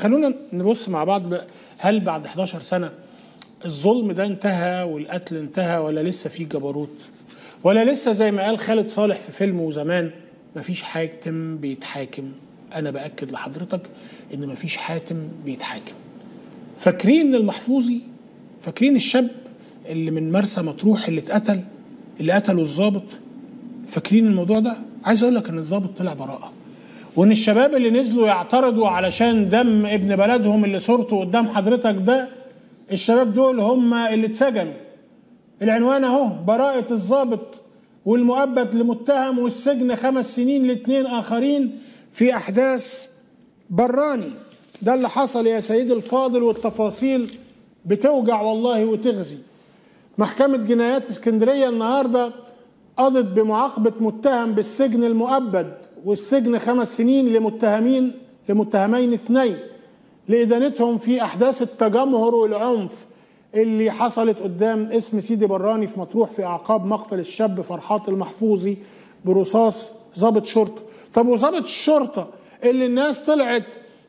خلونا نبص مع بعض هل بعد 11 سنة الظلم ده انتهى والقتل انتهى ولا لسه في جبروت؟ ولا لسه زي ما قال خالد صالح في فيلمه زمان مفيش حاكم بيتحاكم. أنا بأكد لحضرتك إن مفيش حاكم بيتحاكم. فاكرين المحفوظي؟ فاكرين الشاب اللي من مرسى مطروح اللي اتقتل؟ اللي قتله الضابط؟ فاكرين الموضوع ده؟ عايز أقول لك إن الضابط طلع براءة. وان الشباب اللي نزلوا يعترضوا علشان دم ابن بلدهم اللي صورته قدام حضرتك ده الشباب دول هم اللي اتسجنوا. العنوان اهو براءة الضابط والمؤبد لمتهم والسجن خمس سنين لاثنين آخرين في أحداث براني. ده اللي حصل يا سيدي الفاضل والتفاصيل بتوجع والله وتغزي. محكمة جنايات اسكندرية النهاردة قضت بمعاقبة متهم بالسجن المؤبد والسجن خمس سنين لمتهمين لمتهمين اثنين. لإدانتهم في أحداث التجمهر والعنف اللي حصلت قدام اسم سيدي براني في مطروح في أعقاب مقتل الشاب فرحات المحفوظي برصاص ضابط شرطة. طب وضابط الشرطة اللي الناس طلعت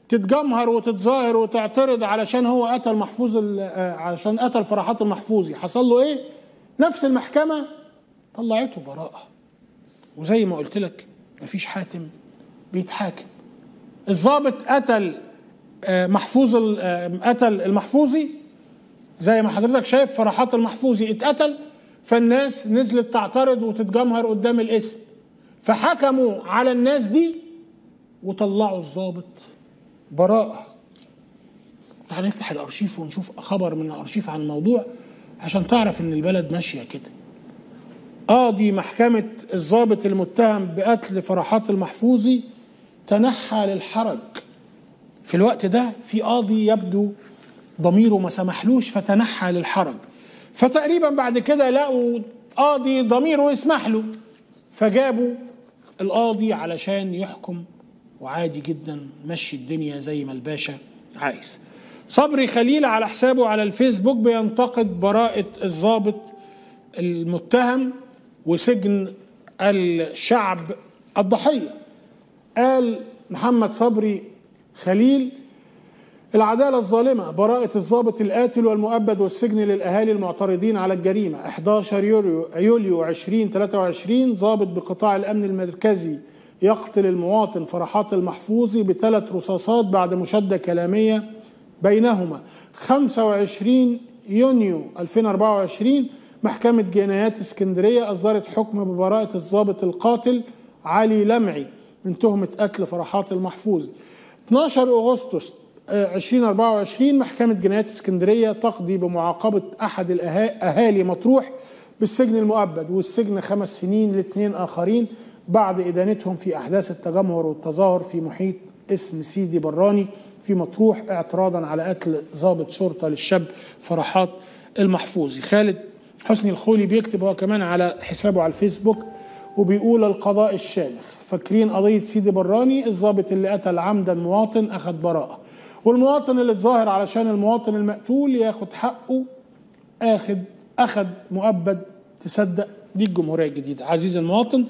تتجمهر وتتظاهر وتعترض علشان هو قتل محفوظ آه، علشان قتل فرحات المحفوظي. حصل له إيه؟ نفس المحكمة طلعته براءة. وزي ما قلت لك مفيش حاكم بيتحاكم. الضابط قتل آه، محفوظ آه، قتل المحفوظي. زي ما حضرتك شايف فرحات المحفوظي اتقتل فالناس نزلت تعترض وتتجمهر قدام الاسم. فحكموا على الناس دي وطلعوا الضابط براءة. تعال نفتح الأرشيف ونشوف خبر من الأرشيف عن الموضوع عشان تعرف إن البلد ماشية كده. قاضي محكمة الضابط المتهم بقتل فرحات المحفوظي تنحى للحرج. في الوقت ده في قاضي يبدو ضميره ما سمحلوش فتنحى للحرج. فتقريبا بعد كده لقوا قاضي ضميره يسمح له. فجابوا القاضي علشان يحكم وعادي جدا مشي الدنيا زي ما الباشا عايز. صبري خليل على حسابه على الفيسبوك بينتقد براءة الضابط المتهم وسجن الشعب الضحية. قال محمد صبري خليل العدالة الظالمة براءة الضابط القاتل والمؤبد والسجن للأهالي المعترضين على الجريمة. 11 يوليو, يوليو 2023 ضابط بقطاع الأمن المركزي يقتل المواطن فرحات المحفوظي بثلاث رصاصات بعد مشادة كلامية بينهما. 25 يونيو 2024 محكمة جنايات اسكندرية أصدرت حكم ببراءة الضابط القاتل علي لمعي من تهمة قتل فرحات المحفوظ. 12 أغسطس آه، 2024 محكمة جنايات اسكندرية تقضي بمعاقبة أحد الأها- أهالي مطروح بالسجن المؤبد والسجن خمس سنين لاثنين آخرين بعد إدانتهم في أحداث التجمهر والتظاهر في محيط اسم سيدي براني في مطروح اعتراضا على قتل ضابط شرطة للشاب فرحات المحفوظي خالد حسني الخولي بيكتب هو كمان على حسابه على الفيسبوك وبيقول القضاء الشامخ. فاكرين قضية سيدي براني؟ الضابط اللي قتل عمدا مواطن أخذ براءة. والمواطن اللي اتظاهر علشان المواطن المقتول ياخد حقه اخد أخد مؤبد تصدق. دي الجمهورية الجديدة. عزيزي المواطن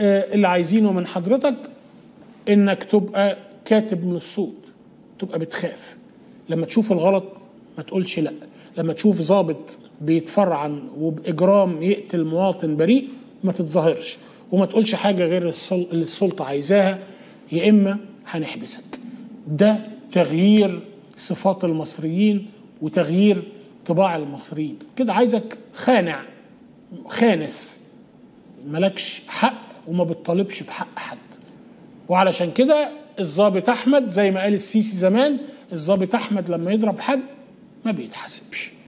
آه، اللي عايزينه من حضرتك إنك تبقى كاتب من الصوت. تبقى بتخاف. لما تشوف الغلط ما تقولش لأ. لما تشوف ضابط بيتفرعن وبإجرام يقتل مواطن بريء ما تتظاهرش. وما تقولش حاجة غير اللي السلطة عايزاها يا إما هنحبسك. ده تغيير صفات المصريين وتغيير طباع المصريين. كده عايزك خانع خانس. ملكش حق وما بتطالبش بحق حد. وعلشان كده الضابط أحمد زي ما قال السيسي زمان الضابط أحمد لما يضرب حد ما بيتحاسبش.